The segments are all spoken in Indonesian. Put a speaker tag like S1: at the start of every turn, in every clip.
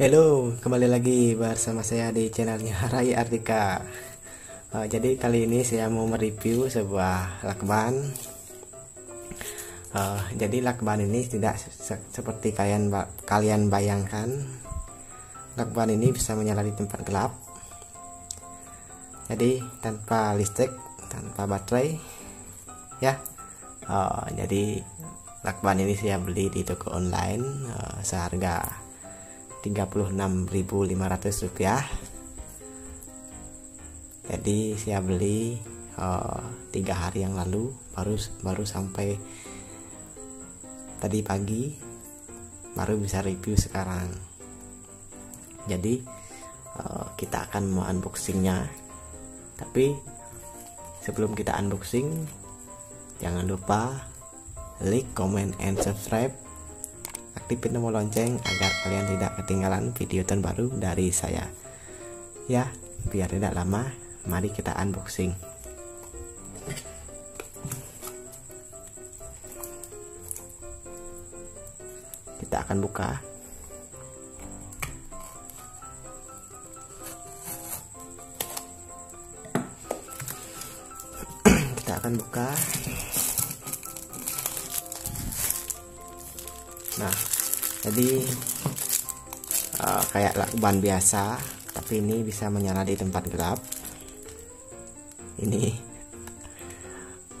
S1: Halo, kembali lagi bersama saya di channelnya Rai Artika. Uh, jadi kali ini saya mau mereview sebuah lakban. Uh, jadi lakban ini tidak se seperti kalian kalian bayangkan. Lakban ini bisa menyala di tempat gelap. Jadi tanpa listrik, tanpa baterai, ya. Uh, jadi lakban ini saya beli di toko online uh, seharga 36.500 rupiah. Jadi saya beli uh, tiga hari yang lalu baru baru sampai tadi pagi baru bisa review sekarang. Jadi uh, kita akan mau unboxingnya. Tapi sebelum kita unboxing jangan lupa like comment and subscribe aktifin tombol lonceng agar kalian tidak ketinggalan video terbaru dari saya. Ya biar tidak lama mari kita unboxing. Kita akan buka. Kita akan buka nah jadi uh, kayak lakban biasa tapi ini bisa menyala di tempat gelap. Ini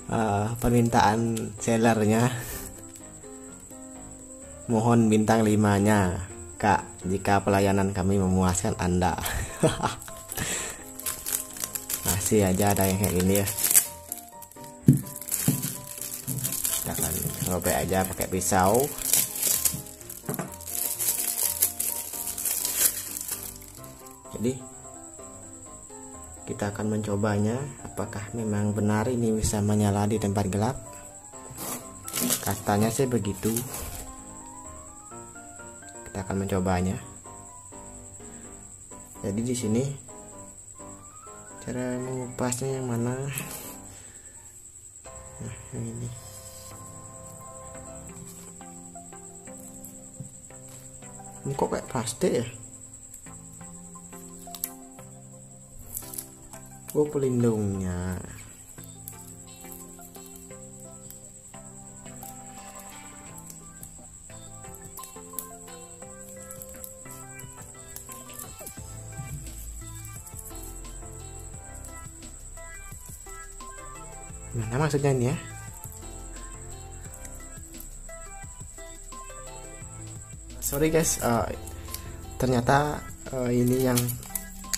S1: uh, permintaan sellernya. Mohon bintang 5 nya kak jika pelayanan kami memuaskan anda. Masih aja ada yang kayak gini ya. Akan robek aja pakai pisau jadi kita akan mencobanya. Apakah memang benar ini bisa menyala di tempat gelap? Katanya sih begitu. Kita akan mencobanya. Jadi di sini cara mengupasnya yang mana? Nah yang ini. Ini kok kayak plastik ya oh pelindungnya. Mana maksudnya ini ya? Sorry guys uh, ternyata uh, ini yang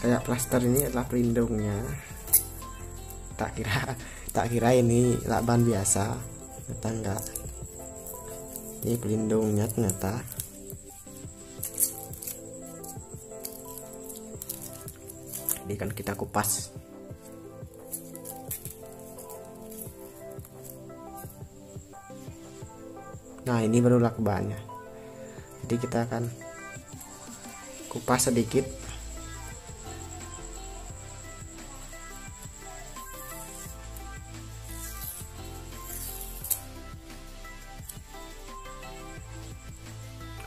S1: kayak plaster ini adalah pelindungnya. Tak kira tak kira ini lakban biasa. Ternyata enggak. Ini pelindungnya ternyata. Jadi kan kita kupas. Nah ini baru lakbannya jadi kita akan kupas sedikit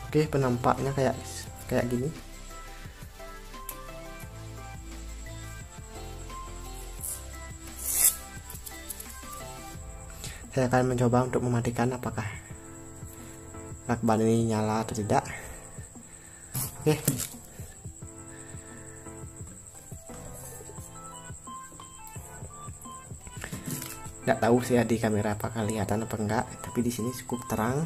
S1: Oke, penampaknya kayak kayak gini. Saya akan mencoba untuk mematikan apakah lakban ini nyala atau tidak. Oke. Tidak tahu sih di kamera apakah kelihatan apa enggak, tapi di sini cukup terang.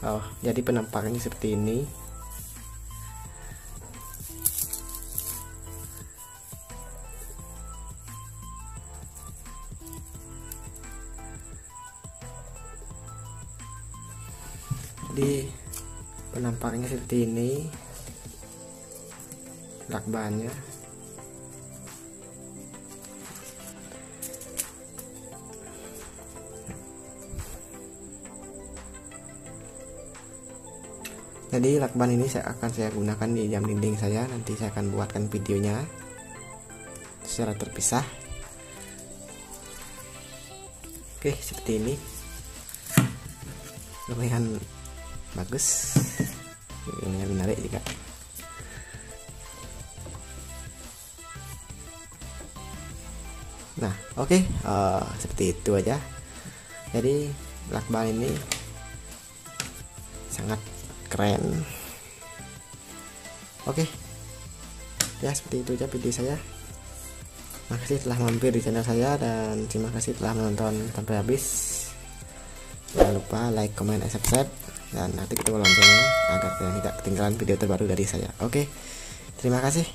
S1: Oh jadi penampakannya seperti ini. Jadi penampakannya seperti ini. Lakbannya jadi lakban ini saya akan saya gunakan di jam dinding saya. Nanti saya akan buatkan videonya secara terpisah. Oke seperti ini. Lumayan bagus. Lumayan menarik juga. Nah oke okay, uh, eh, seperti itu aja. Jadi lakban ini sangat keren. Oke. Okay. ya seperti itu aja video saya. Terima kasih telah mampir di channel saya dan terima kasih telah menonton sampai habis. Jangan lupa like comment dan subscribe. Dan nanti kita loncengnya agar tidak ketinggalan video terbaru dari saya. Oke. Terima kasih